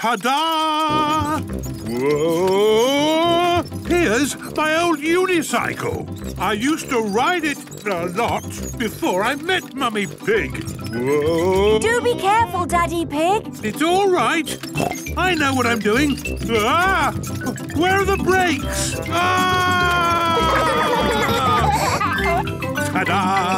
Ta-da! Whoa! Here's my old unicycle. I used to ride it a lot before I met Mummy Pig. Whoa! Do be careful, Daddy Pig. It's all right. I know what I'm doing. Ah! Where are the brakes? Ah! Ta-da!